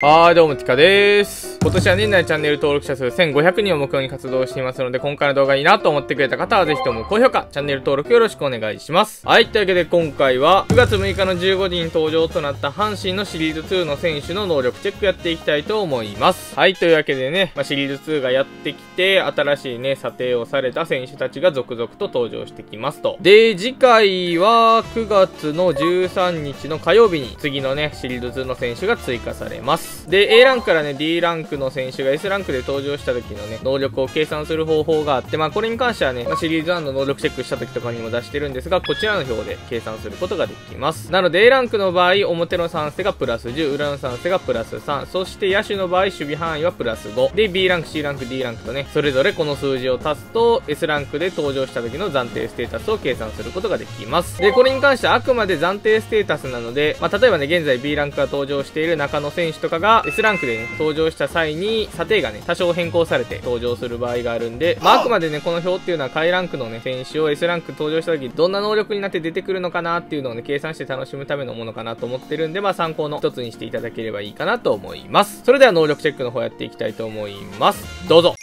はい、どうも、ティカでーす。今年は年内チャンネル登録者数1500人を目標に活動していますので、今回の動画いいなと思ってくれた方は、ぜひとも高評価、チャンネル登録よろしくお願いします。はい、というわけで今回は、9月6日の15時に登場となった阪神のシリーズ2の選手の能力チェックやっていきたいと思います。はい、というわけでね、まあ、シリーズ2がやってきて、新しいね、査定をされた選手たちが続々と登場してきますと。で、次回は9月の13日の火曜日に、次のね、シリーズ2の選手が追加されます。で、A ランクからね、D ランクの選手が S ランクで登場した時のね、能力を計算する方法があって、まあこれに関してはね、まあ、シリーズ1の能力チェックした時とかにも出してるんですが、こちらの表で計算することができます。なので A ランクの場合、表の3世がプラス10、裏の3世がプラス3、そして野手の場合、守備範囲はプラス5。で、B ランク、C ランク、D ランクとね、それぞれこの数字を足すと、S ランクで登場した時の暫定ステータスを計算することができます。で、これに関してはあくまで暫定ステータスなので、まあ例えばね、現在 B ランクが登場している中野選手とかが S ランクでね、登場した際に査定がね、多少変更されて登場する場合があるんで、まあ、あくまでね、この表っていうのは下位ランクのね、選手を S ランク登場した時、どんな能力になって出てくるのかなっていうのをね、計算して楽しむためのものかなと思ってるんで、まあ、参考の一つにしていただければいいかなと思います。それでは能力チェックの方やっていきたいと思います。どうぞ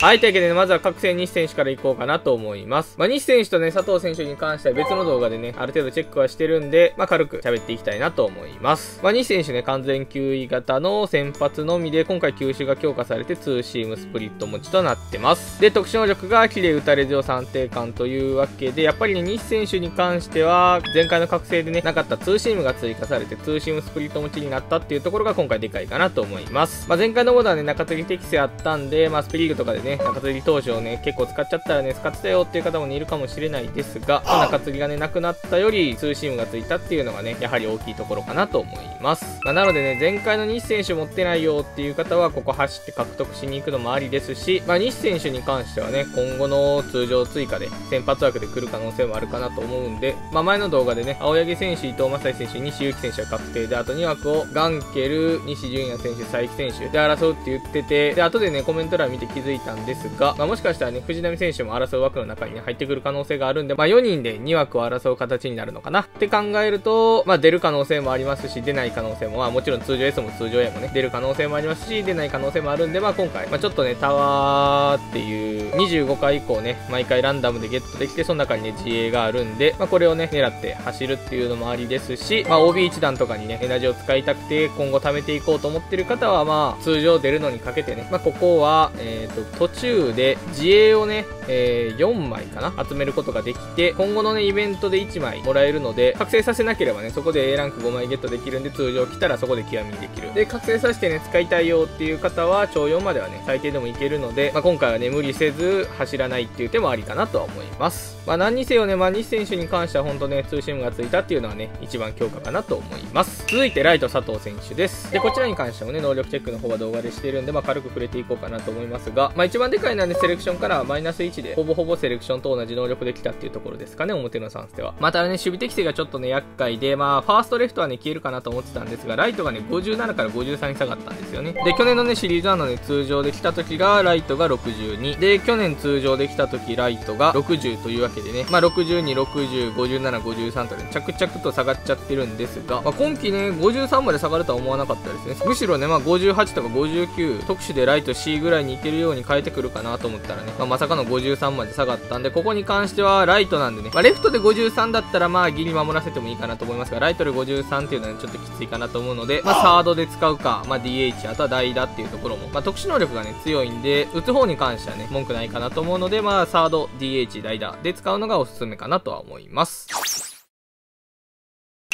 はい、というわけで、ね、まずは各選手、西選手から行こうかなと思います。まあ、西選手とね、佐藤選手に関しては別の動画でね、ある程度チェックはしてるんで、まあ、軽く喋っていきたいなと思います。まあ、西選手ね、完全球威型の先発のみで、今回球種が強化されてツーシームスプリット持ちとなってます。で、特殊能力がキレ打たれ強さ安定感というわけで、やっぱりね、西選手に関しては、前回の覚醒でね、なかったツーシームが追加されて、ツーシームスプリット持ちになったっていうところが今回でかいかなと思います。まあ、前回のモードはね、中継ぎ適正あったんで、まあ、スピリーグとかでね、中継ぎ投手をね、結構使っちゃったらね、使ってたよっていう方も、ね、いるかもしれないですが、中継ぎがね、なくなったより、ツーシームがついたっていうのがね、やはり大きいところかなと思います。まあ、なのでね、前回の西選手持ってないよっていう方は、ここ走って獲得しに行くのもありですし、まあ、西選手に関してはね、今後の通常追加で先発枠で来る可能性もあるかなと思うんで、まあ、前の動画でね、青柳選手、伊藤正選手、西祐希選手は確定で、あと2枠をガンケル、西純也選手、佐伯選手で争うって言ってて、で、後でね、コメント欄見て気づいたんですが、まあ、もしかしたらね、藤波選手も争う枠の中に、ね、入ってくる可能性があるんで、まあ、4人で2枠を争う形になるのかな。って考えると、まあ、出る可能性もありますし、出ない可能性も、まあ、もちろん通常 S も通常 A もね、出る可能性もありますし、出ない可能性もあるんで、まあ、今回、まあ、ちょっとね、タワーっていう25回以降ね、毎回ランダムでゲットできて、その中にね、自衛があるんで、まあ、これをね、狙って走るっていうのもありですし、まあ、OB1 段とかにね、エナジーを使いたくて、今後貯めていこうと思ってる方は、まあ、通常出るのにかけてね、まあ、ここは、えっ、ー、と、途中で自衛をね、えー、4枚かな集めることができて、今後のね、イベントで1枚もらえるので、覚醒させなければね、そこで A ランク5枚ゲットできるんで、通常来たらそこで極みにできる。で、覚醒させてね、使いたいよっていう方は、超4まではね、最低でもいけるので、まあ、今回はね、無理せず走らないっていう手もありかなとは思います。まあ、何にせよね、まあ、西選手に関しては本当ね、ツーシームがついたっていうのはね、一番強化かなと思います。続いて、ライト佐藤選手です。で、こちらに関してもね、能力チェックの方は動画でしてるんで、まあ、軽く触れていこうかなと思いますが、まあ、一番でかいのはね、セレクションからマイナス1で、ほぼほぼセレクションと同じ能力できたっていうところですかね、表の3ステは。またね、守備適性がちょっとね、厄介で、まあ、ファーストレフトはね、消えるかなと思ってたんですが、ライトがね、57から53に下がったんですよね。で、去年のね、シリーズ1のね、通常できた時が、ライトが62。で、去年通常できた時、ライトが60というわけでね、まあ、62、60、57、53とね、着々と下がっちゃってるんですが、まあ、今季ね、53まで下がるとは思わなかったですね。むしろね、まあ、58とか59、特殊でライト C ぐらいにいけるように変えてくるかなと思ったらね、まあ、まさかの53まで下がったんで、ここに関してはライトなんでね、まあ、レフトで53だったらまあギリ守らせてもいいかなと思いますが、ライトで53っていうのはちょっときついかなと思うので、まあ、サードで使うか、まあ、DH、あとは代打っていうところも、まあ、特殊能力がね、強いんで、打つ方に関してはね、文句ないかなと思うので、まあ、サード、DH、代打で使うのがおすすめかなとは思います。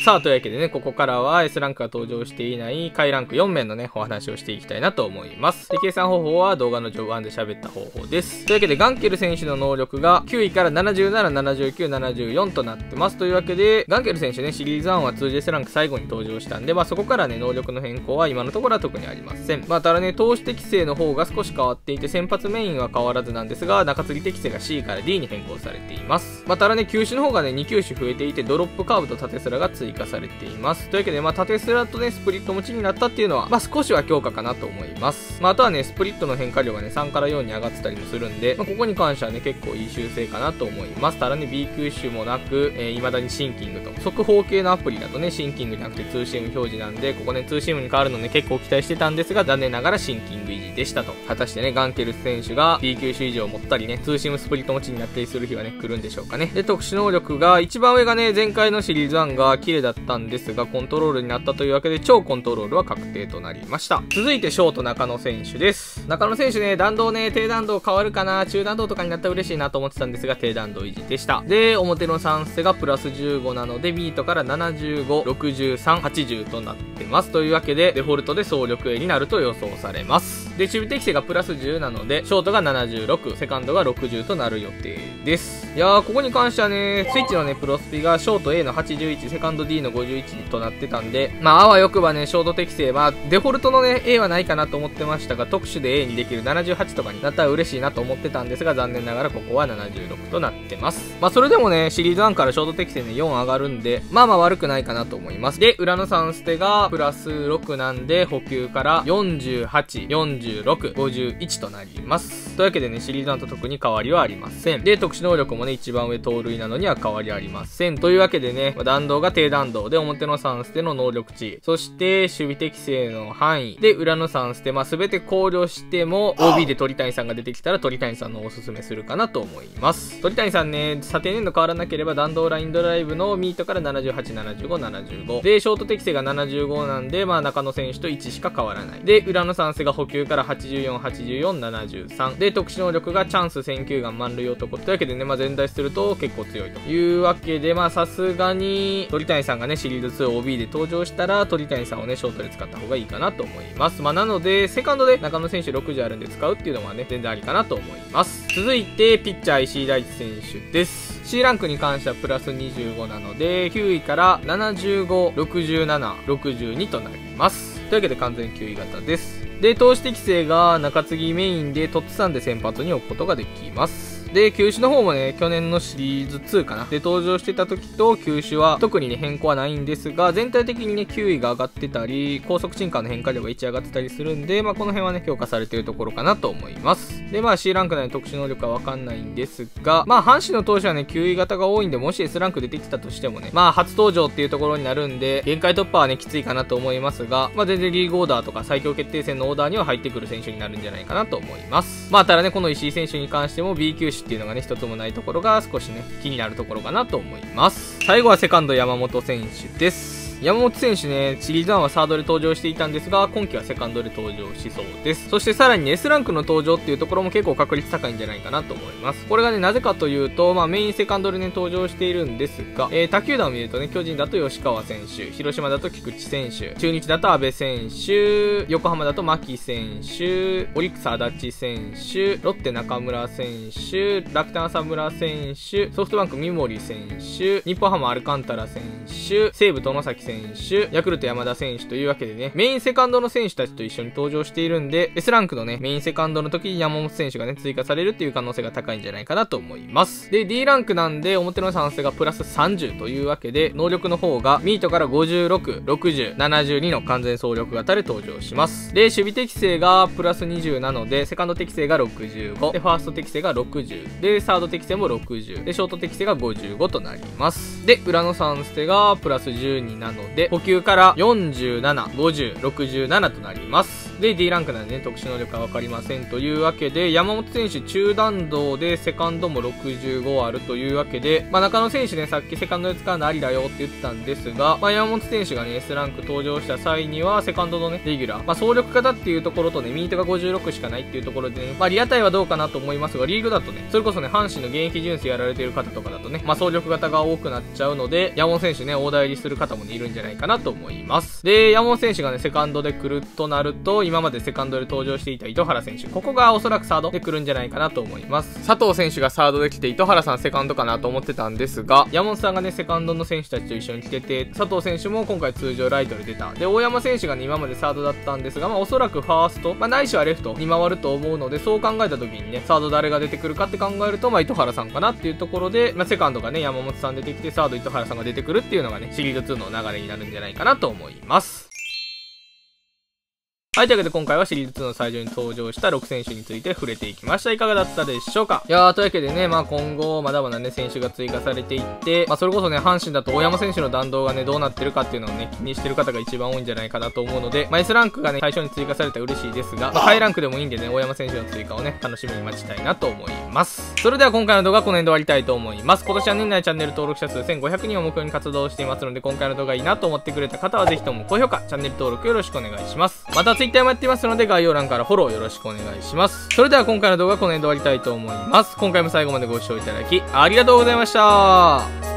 さあ、というわけでね、ここからは S ランクが登場していない下位ランク4面のね、お話をしていきたいなと思います。で、計算方法は動画の序盤で喋った方法です。というわけで、ガンケル選手の能力が9位から77、79、74となってます。というわけで、ガンケル選手ね、シリーズ1は 2S ランク最後に登場したんで、まあそこからね、能力の変更は今のところは特にありません。まあただね、投資適性の方が少し変わっていて、先発メインは変わらずなんですが、中継ぎ適性が C から D に変更されています。まあただね、球種の方がね、2球種増えていて、ドロップカーブと縦スラが追追加されています。というわけで、まあ、縦スラッとね、スプリット持ちになったっていうのは、まあ、少しは強化かなと思います。まあ、あとはね、スプリットの変化量がね、3から4に上がってたりもするんで、まあ、ここに関してはね、結構いい修正かなと思います。ただね、B 球種もなく、えー、未だにシンキングと。速報系のアプリだとね、シンキングじゃなくてツーシーム表示なんで、ここね、ツーシームに変わるのね、結構期待してたんですが、残念ながらシンキング維持でしたと。果たしてね、ガンケルス選手が B 級種以上持ったりね、ツーシームスプリット持ちになったりする日はね、来るんでしょうかね。で、特殊能力が、一番上がね、前回のシリーズ1がキレだったんですが、コントロールになったというわけで、超コントロールは確定となりました。続いて、ショート中野選手です。中野選手ね、弾道ね、低弾道変わるかな、中弾道とかになったら嬉しいなと思ってたんですが、低弾道維持でした。で、表の3捨てがプラス15なので、ミートから75、63、80となってます。というわけで、デフォルトで総力 A になると予想されます。で、守備適性がプラス10なので、ショートが76、セカンドが60となる予定です。いやー、ここに関してはね、スイッチのね、プロスピがショート A の81、セカンド D の51となってたんで、まあ、あわよくばね、ショート適性は、デフォルトのね、A はないかなと思ってましたが、特殊で A にできる78とかになったら嬉しいなと思ってたんですが、残念ながらここは76となってます。まあ、それでもね、シリーズ1からショート適性ね、4上がるんで、まあまあ悪くないかなと思います。で、裏の3捨てがプラス6なんで、補給から48、46、51となります。というわけでね、シリーズ1と特に変わりはありません。で、特殊能力もね、一番上盗塁なのには変わりありません。というわけでね、弾道が低弾道で、表の3捨ての能力値、そして守備適正の範囲、で、裏の3捨て、まあ、全て考慮しても、OB で鳥谷さんが出てきたら鳥谷さんのおすすめするかなと思います。鳥谷さんね、査定年度変わらなければ弾道ラインドライブのミートから78、75、75。で、ショート適正が75なんで、まあ、中野選手と1しか変わらない。で、裏の3捨てが補給からから84、84、73。で、特殊能力がチャンス、選球眼、満塁男。というわけでね、まあ、全体すると結構強いというわけで、ま、さすがに、鳥谷さんがね、シリーズ 2OB で登場したら、鳥谷さんをね、ショートで使った方がいいかなと思います。まあ、なので、セカンドで中野選手60あるんで使うっていうのはね、全然ありかなと思います。続いて、ピッチャー石井大地選手です。C ランクに関してはプラス25なので、9位から75、67、62となります。というわけで完全9位型です。で、投資適性が中継ぎメインでトッツさんで先発に置くことができます。で、球種の方もね、去年のシリーズ2かな。で、登場してた時と球種は特にね、変更はないんですが、全体的にね、9位が上がってたり、高速進化の変化量が1上がってたりするんで、まあ、この辺はね、評価されてるところかなと思います。で、まあ、C ランク内の特殊能力はわかんないんですが、まあ、阪神の投手はね、9位型が多いんで、もし S ランク出てきたとしてもね、まあ、初登場っていうところになるんで、限界突破はね、きついかなと思いますが、まあ、全然リーグオーダーとか最強決定戦のオーダーには入ってくる選手になるんじゃないかなと思います。まあ、ただね、この石井選手に関しても B 級種っていうのがね、一つもないないところが少しね、気になるところかなと思います。最後はセカンド山本選手です。山本選手ね、シリーズ1はサードで登場していたんですが、今季はセカンドで登場しそうです。そしてさらに S ランクの登場っていうところも結構確率高いんじゃないかなと思います。これがね、なぜかというと、まあメインセカンドでね、登場しているんですが、えー、他球団を見るとね、巨人だと吉川選手、広島だと菊池選手、中日だと阿部選手、横浜だと牧選手、オリックス足立選手、ロッテ中村選手、楽天浅村選手、ソフトバンク三森選手、日本ハムアルカンタラ選手、西武外崎選手、選手ヤクルト山田選手というわけでね、メインセカンドの選手たちと一緒に登場しているんで、S ランクのね、メインセカンドの時に山本選手がね、追加されるっていう可能性が高いんじゃないかなと思います。で、D ランクなんで、表の3世がプラス30というわけで、能力の方が、ミートから56、60、72の完全総力型で登場します。で、守備適性がプラス20なので、セカンド適性が65、で、ファースト適性が60、で、サード適性も60、で、ショート適性が55となります。で、裏の3捨てがプラス12なので、補給から47、50、67となります。で、D ランクなんでね、特殊能力はわかりませんというわけで、山本選手中弾道でセカンドも65あるというわけで、まあ中野選手ね、さっきセカンドで使うのありだよって言ったんですが、まあ山本選手がね、S ランク登場した際には、セカンドのね、レギュラー、まあ総力型っていうところとね、ミートが56しかないっていうところでね、まあリアタイはどうかなと思いますが、リーグだとね、それこそね、阪神の現役純正やられてる方とかだとね、まあ総力型が多くなっちゃうので、山本選手ね、大台入りする方もね、いるんじゃないかなと思います。で、山本選手がね、セカンドで来るとなると、今までセカンドで登場していた糸原選手。ここがおそらくサードで来るんじゃないかなと思います。佐藤選手がサードで来て、糸原さんセカンドかなと思ってたんですが、山本さんがね、セカンドの選手たちと一緒に来てて、佐藤選手も今回通常ライトで出た。で、大山選手がね、今までサードだったんですが、まあおそらくファースト、まあないしはレフトに回ると思うので、そう考えた時にね、サード誰が出てくるかって考えると、まあ糸原さんかなっていうところで、まあセカンドがね、山本さん出てきて、サード糸原さんが出てくるっていうのがね、シリーズ2の流れになるんじゃないかなと思います。はい、というわけで今回はシリーズ2の最初に登場した6選手について触れていきました。いかがだったでしょうか？いやー、というわけでね、まあ今後、まだまだね、選手が追加されていって、まあそれこそね、阪神だと大山選手の弾道がね、どうなってるかっていうのをね、気にしてる方が一番多いんじゃないかなと思うので、まあ S ランクがね、最初に追加されたら嬉しいですが、まあハイランクでもいいんでね、大山選手の追加をね、楽しみに待ちたいなと思います。それでは今回の動画はこの辺で終わりたいと思います。今年は年内チャンネル登録者数1500人を目標に活動していますので、今回の動画いいなと思ってくれた方はぜひとも高評価、チャンネル登録よろしくお願いします。また Twitter もやっていますので、で概要欄からフォローよろしくお願いします。それでは今回の動画はこの辺で終わりたいと思います。今回も最後までご視聴いただきありがとうございました。